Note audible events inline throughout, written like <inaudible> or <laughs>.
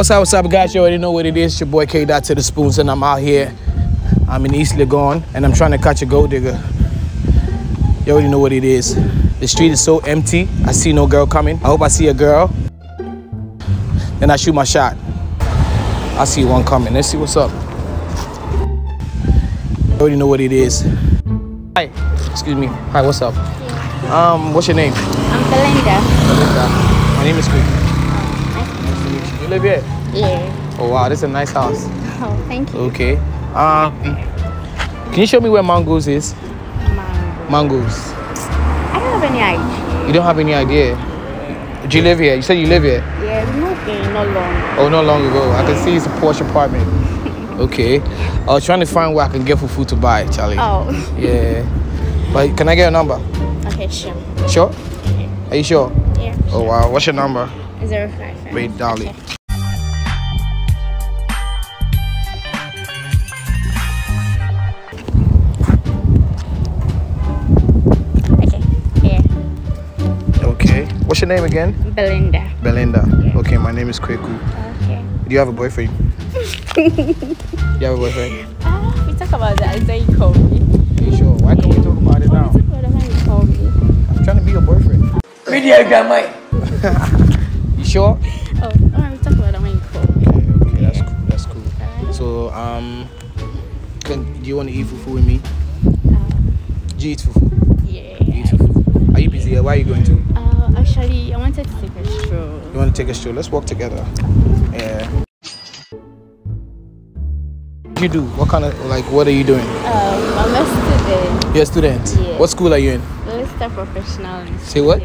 what's up, what's up, guys? You already know what it is. It's your boy K Dot to the spoons, and I'm out here. I'm in East Legon, and I'm trying to catch a gold digger. You already know what it is. The street is so empty. I see no girl coming. I hope I see a girl. Then I shoot my shot. I see one coming. Let's see what's up. You already know what it is. Hi. Excuse me. Hi, what's up? Um, what's your name? I'm Belinda. Belinda. My name is Quick. Nice to meet you. You live here? Yeah. Oh wow, this is a nice house. Oh, thank you. Okay. Um, can you show me where Mangoes is? Mango. Mangoes. I don't have any idea. You don't have any idea. Do you live here? You said you live here. Yeah, no game, no long. Oh, not long ago. I can see it's a posh apartment. <laughs> Okay. I was trying to find where I can get for food to buy, Charlie. Oh. <laughs> Yeah. But can I get a number? Okay, sure. Sure? Are you sure? Yeah. Oh wow. What's your number? Zero five. five. Wait, Dolly. Okay. Okay. What's your name again? Belinda. Belinda. Yeah. Okay, my name is Kweku. Okay. Do you have a boyfriend? you have a boyfriend? <laughs> Ah, we talk about that. Then you call me. You sure? Why can't we talk about it now? we talk about that when you call me. I'm trying to be your boyfriend. Media grandma. <laughs> You sure? Oh, alright, we talk about that when you call me. Okay, okay, that's cool. That's cool. Alright. So, um, can, do you want to eat fufu with me? Um, Do you eat fufu? yeah. You eat fufu. Are you busy? Where are you going to? Uh, actually, I wanted to take a stroll. You want to take a stroll? Let's walk together. Yeah. What you do? What kind of like? What are you doing? Um, I'm a student. You're a student. Yeah. What school are you in? Leicester Professional Institute. Say what?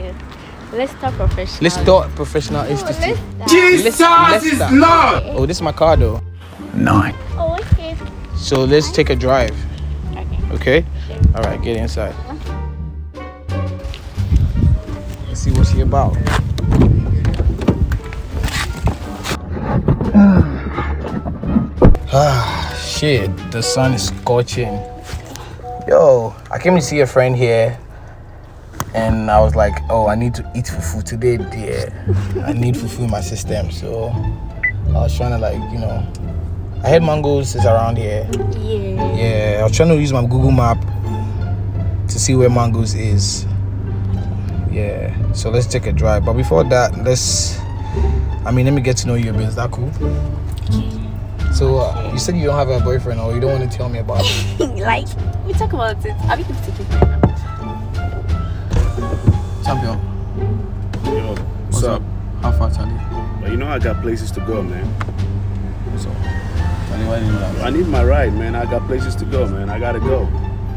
Leicester Professional. Let's start professional Oh, institute. Leicester. Jesus Leicester. is Lord. Oh, this is my car though. Nine. Oh, okay. So let's take a drive. Okay. Okay. All right, get inside. See what she about. <sighs> Ah, shit. The sun is scorching. Yo, I came to see a friend here, and I was like, oh, I need to eat fufu today, dear. I need fufu in my system. So I was trying to like, you know, I heard mangoes is around here. Yeah. Yeah, I was trying to use my Google map to see where Mangoes is. Yeah, so let's take a drive. But before that, let's. I mean, let me get to know you a bit. Is that cool? So uh, you said you don't have a boyfriend, or you don't want to tell me about it. <laughs> like, we talk about it. Are we going to take it right now? Champion, Yo, what's up? How far, Charlie? Well, you know I got places to go, man. So, Charlie, why did you do that? I need my ride, man. I got places to go, man. I gotta go.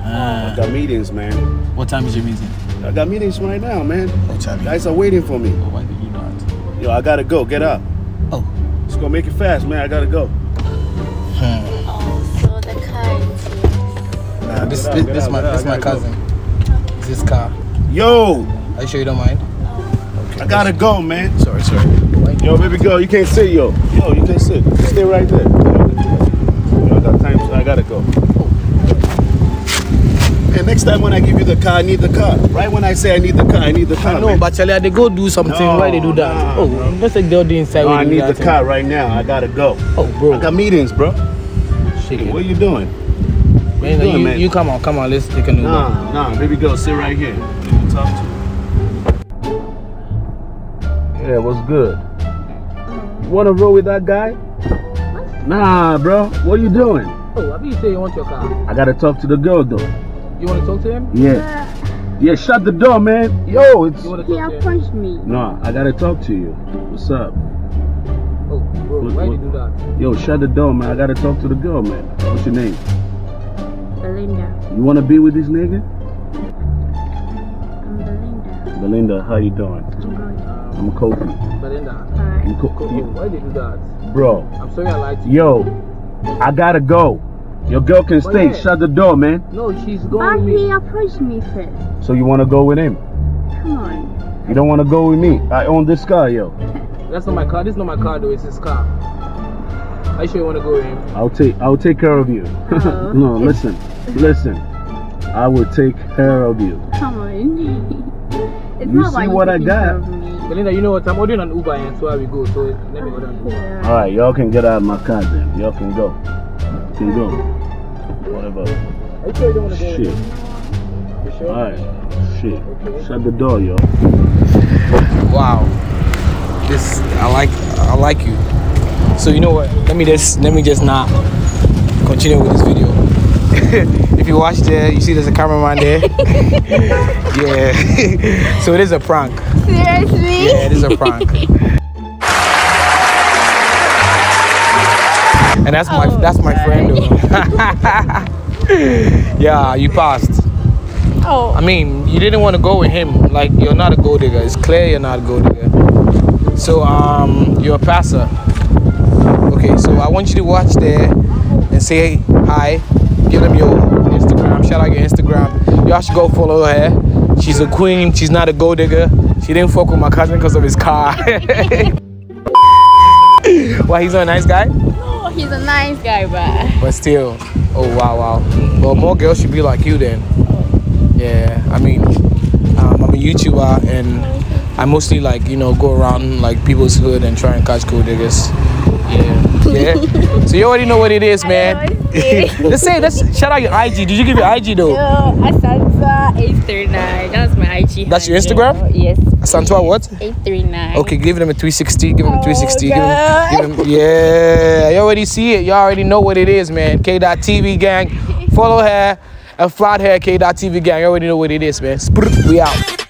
I Uh, got meetings, man. what time is your meeting? I got meetings right now, man. Oh, Charlie. Guys are waiting for me. why did you do that? Yo, I gotta go. Get up. Oh. Let's go make it fast, man. I gotta go. Hmm. Oh, so the car is. Nah, this Get this, this out, my get this my gotta go. cousin. It's car. Yo, Are you sure you don't mind? I gotta go, man. Sorry, sorry. Yo, baby girl, you can't sit, yo. Yo, you can't sit. Stay right there. Yo, I got time. I gotta go. And next time when I give you the car, I need the car. Right when I say I need the car, I need the car. No, know, man. but Charlie, they go do something. No, Why they do that? nah, oh, bro. let's take the audio inside. No, where I need the that car right now. I gotta go. Oh, bro. I got meetings, bro. Shake What are you doing? What Man, you doing, you, man? you come on, come on. Let's take a new one. Nah, nah, baby girl, sit right here. We'll talk to you. Yeah, what's good? You wanna roll with that guy? Nah, bro. What are you doing? Oh, I think you say you want your car. I gotta talk to the girl though. You want to talk to him? Yeah. Yeah, shut the door, man. Yo, it's You want to He talk to him? me. No, I gotta talk to you. What's up? Oh, bro, What- why what- you do that? Yo, shut the door, man. I gotta talk to the girl, man. What's your name? Belinda. You wanna be with this nigga? I'm Belinda. Belinda, how you doing? I'm good. I'm Kofi. Belinda. Alright. I'm Co- Coco, you- why they do that? bro, I'm sorry I lied to you. yo, I gotta go. Your girl can But stay. yeah. Shut the door, man. No, she's going with he me. approached me first. So you wanna go with him? Come on. You don't wanna go with me? I own this car, yo. <laughs> That's not my car. This is not my car, though. It's his car. I you sure you want to go with him? I'll take I'll take care of you. Oh. <laughs> no, listen, listen. I will take care of you. Come on. <laughs> it's You not see about what I got? care. Belinda, you know what? I'm ordering an Uber and so I will go. So let me order an Uber. Yeah. All right, y'all can get out of my car then. Y'all can go. Can go. Whatever. Are you sure you don't want to go? Shit. You sure? All right. Shit. Shut the door, yo. Wow. This I like I like you. So you know what? Let me just let me just not continue with this video. <laughs> if you watch there, you see there's a cameraman there. <laughs> yeah. <laughs> so it is a prank. Seriously? Yeah, it is a prank. And that's my Oh, that's my friend though. <laughs> yeah, you passed. Oh. I mean, you didn't want to go with him. Like you're not a gold digger. It's clear you're not a gold digger. So um, you're a passer. Okay, so I want you to watch there and say hi. Give them your Instagram. Shout out your Instagram. Y'all should go follow her. She's a queen. She's not a gold digger. She didn't fuck with my cousin because of his car. <laughs> Why he's not a nice guy? He's a nice guy, but <laughs> But still, oh wow, wow. Well, more girls should be like you then. Yeah, I mean, um, I'm a YouTuber and I mostly like you know go around like people's hood and try and catch gold diggers. Yeah, yeah. so you already know what it is, man. <laughs> let's say let's shout out your IG. Did you give your IG though? Yo, Asanta 839. That's my IG. That's your. Instagram? Yes. Santua what? 839. Okay, give them a 360. Give them a Oh, 360. Give them, give them, yeah, you already see it. You already know what it is, man. K.TV gang. Follow her. A flat hair K.TV gang. You already know what it is, man. We out.